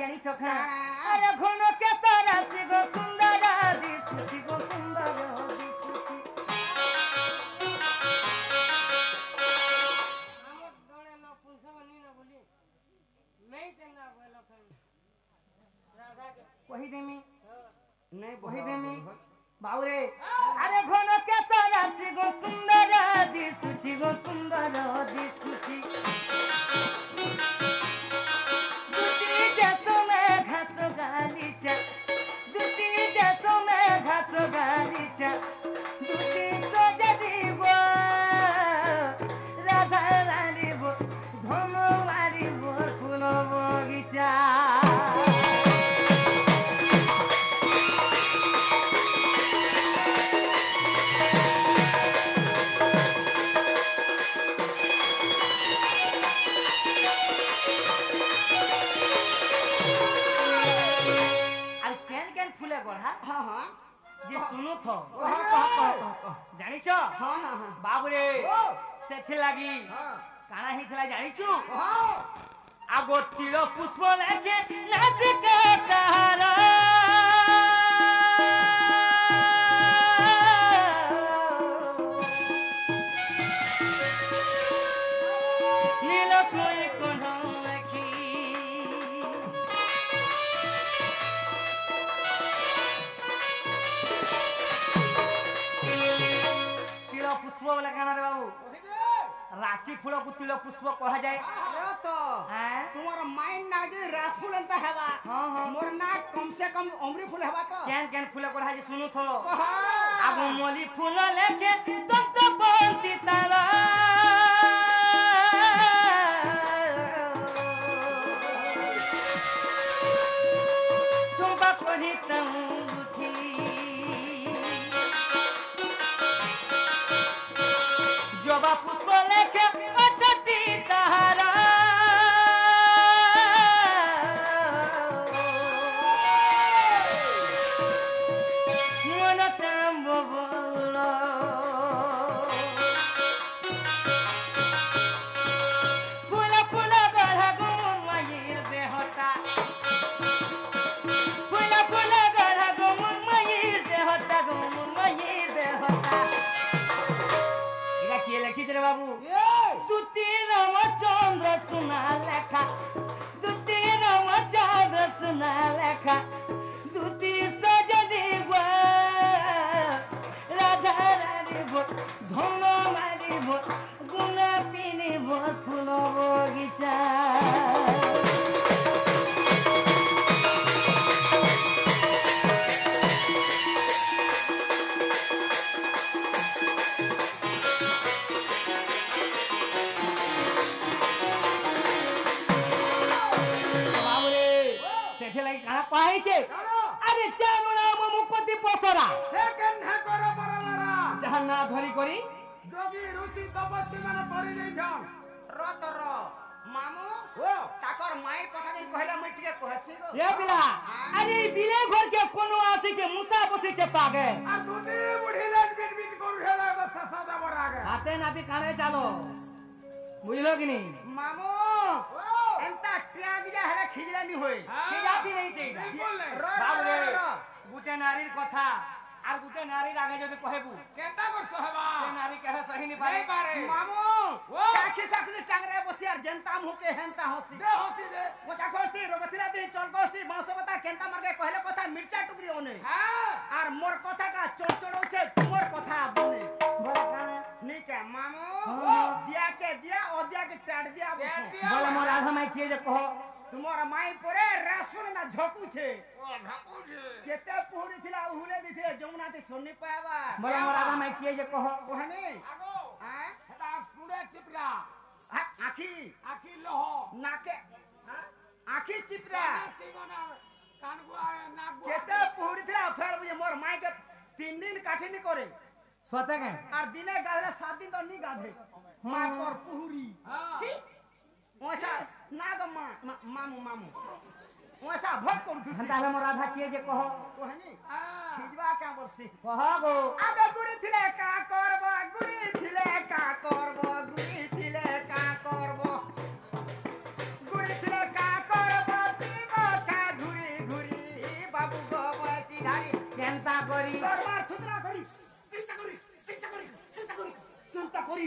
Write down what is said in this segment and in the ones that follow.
জানি চোখে। আর ঘন কে তার আছে গো সুন্দর বিশুতি গো সুন্দর কহি দেমি। নাই বহি দেমি। বাউরে। আরে ঘন কে তার আছে গো সুন্দর দিশুতি গো দেন ফুলে গড়া হ্যাঁ? হ্যাঁ যে শুনুথ জানিছ? বাবুরে সেথিলাগি কানা হইথিলা জানিছু আগ তিল পুষ্প লাগে নাচিকে তাহারা বলে কেন রে বাবু? রাশি ফুলকু তিল পুষ্প কুহযায় তোমার মাইন্ড না যে রাস ফুল এন্তা হেবা মোর না কমসে কম অমৃত ফুল হেবা তো কেন কেন ফুল কোড়া যে শুনু তো আগু মলি ফুল লেখে দন্ত বন্তি তারা মাৰিব ঢোল মাৰিব গুণ পিন্ধিব ফুল বগিচা। রবি ঋষি তপত ସେମାନେ କରି ଦେଇଛନ୍ ରତ ର মামু তাকর মায়ের কথা দিন কহিলা মই টিকে কহছি গো। এ বিলা আরে বিলে ঘর কে কোন আসিছে মুসা বসিছে পাগে আর দুটি বুড়িলে বিট বিট করু হেলা গো সাদা বড় আগে হাতে নাতি কানে চালো বুঝলো কি নি মামু এন্তা টিয়া গিয়া খিজলানি হই খিজাতি নারীর কথা আর গুটে নারীর আগে যদি কহেবু কেতা করছ হেবা সে নারী কেহে সহি নি পারে মামু সাক্ষী সাক্ষী টাংরে বসি আর জেনতা মুকে হেনতা হসি দে হসি দে মোটা কসি রগতিলা দি চল কসি বাঁশবতা কেনতা মার্গে কহলে কথা মির্চা টুকরি ওনে হ্যাঁ আর মোর কথাটা চড় চড়ছে তোমার কথা বলে বলে কানে নিকে মামু হ্যাঁ। দিয়া কে দিয়া অদিয়া কে টাট দিয়া বসো বলে মোর রাধা মাই কিয়ে যে কহ তোমার মাই পরে রাসুন না ঝকুছে কেতে পুহুরি ছিলা উহুলে দিছিলে যমুনাতে সন্নি পাবা বলে মোর রাধা মাই কিয়ে যে কহ ওখানে হ্যাঁ সেটা সুরে চিপরা আ- আখি আখি লহ নাকে আখি চিপরা সিংহনা কানগু নাগু কেতে পুহুরি ছিলা ফের বুঝে মোর মাইকে তিন দিন কাঠিনি করে সতে কে আর দিনে গাধলে সাত দিন তো নি গাধে মা তোর পুহুরি মা- মামু মামু। ওসা আচ্ছা, ভয় করু হ্যাঁ, তাহলে মোর রাধা কিয়ে যে কহ। কহনি? খিজবা কা বর্ষি কহ গো। আবে গুড়ি থিলে কা করব গুড়ি থিলে কা করব গুড়ি থিলে কা করব। গুড়ি থিলে কা করব শিব কা ঘুরি ঘুরি। বাবু গো বয়সি ধারি কেনতা করি? করবার সুতরা করি। চিন্তা করি চিন্তা করি চিন্তা করি। চিন্তা করি।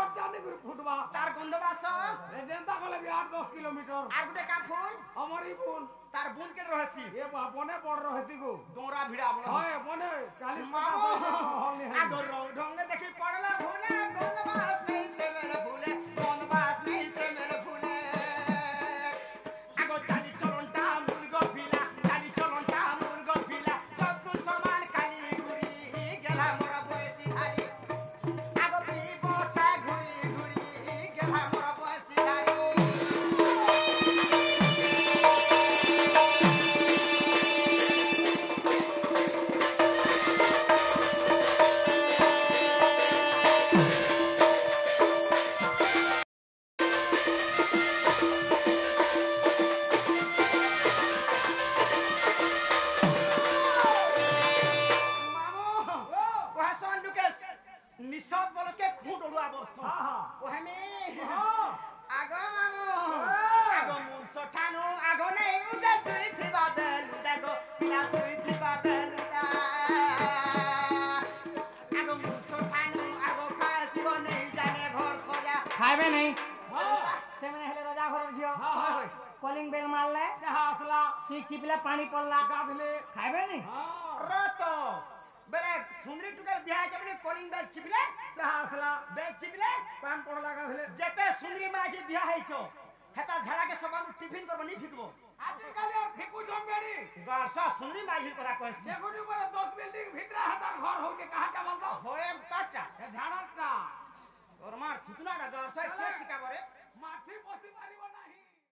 পঞ্চান্ন করে ফুটবা তার গন্ধ বাস রেজেন্তা গলে বিরাট দশ কিলোমিটার। আর গোটে কার ফুল? অমরি ফুল। তার বুন কেন রহেছি এ বনে বড় রহেছি গো। দৌড়া ভিড়া বনে হয় বনে। কালি মামো! আদর দেখি পড়লা ভোলা। গন্ধ খাইবে নেই? সেমানে হেলে রজা ঘরের ঝিও। হ্যাঁ হয় কলিং বেল মারলে যাহা আসলা। সুইচ চিপলে পানি পড়লা। গাধলে খাইবে নি? হ্যাঁ। রত বেলে সুন্দরী টুকে বিয়া যাবে কলিং বেল চিপলে যাহা আসলা। বেল চিপলে প্যান পড়লা গাধলে যেতে সুন্দরী মা যে বিয়া হইছ হেতা ঝাড়াকে সকাল টিফিন করব নি ফিকবো আজিকালি আর ফিকু জমবেড়ি গর্ষ সুন্দরী মাঝির কথা কইছি। দেখুনি পরে দশ বিল্ডিং ভিতরে হাতার ঘর হইছে কাহাটা বলতো? হয়ে কাটা এ ঝাড়াটা তোর মার থুতনাটা গর্ষ কে শিকাবরে পারিব